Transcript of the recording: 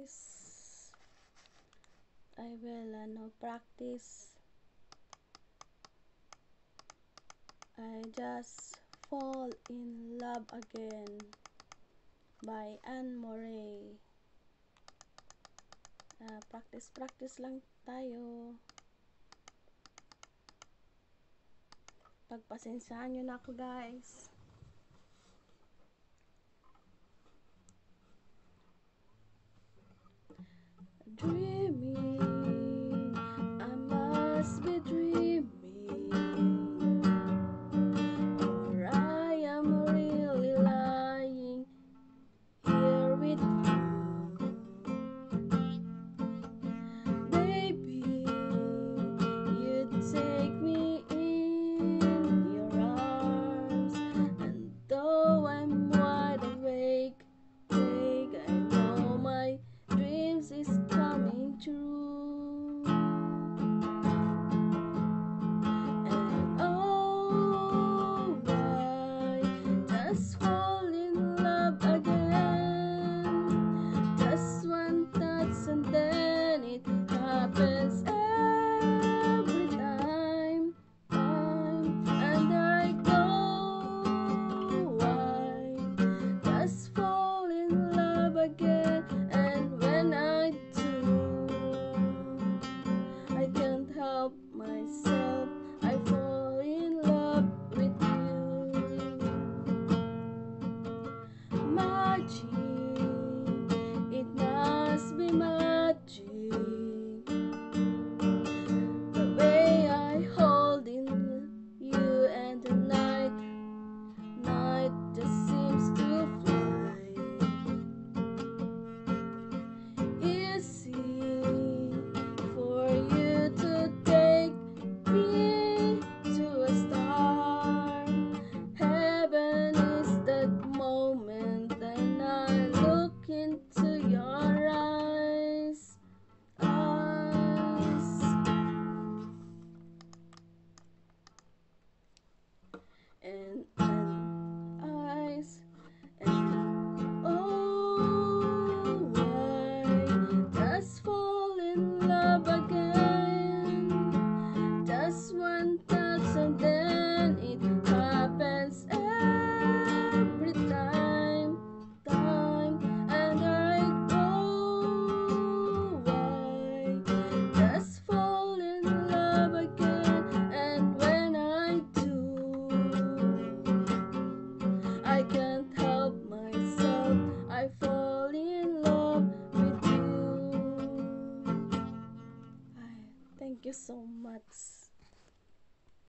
practice. I will ano practice. I just fall in love again by Anne Murray uh, practice practice lang tayo. Pagpasensyahan nyo na ako guys. help myself. and, eyes and oh why does fall in love again. Does one touch and then it you so much.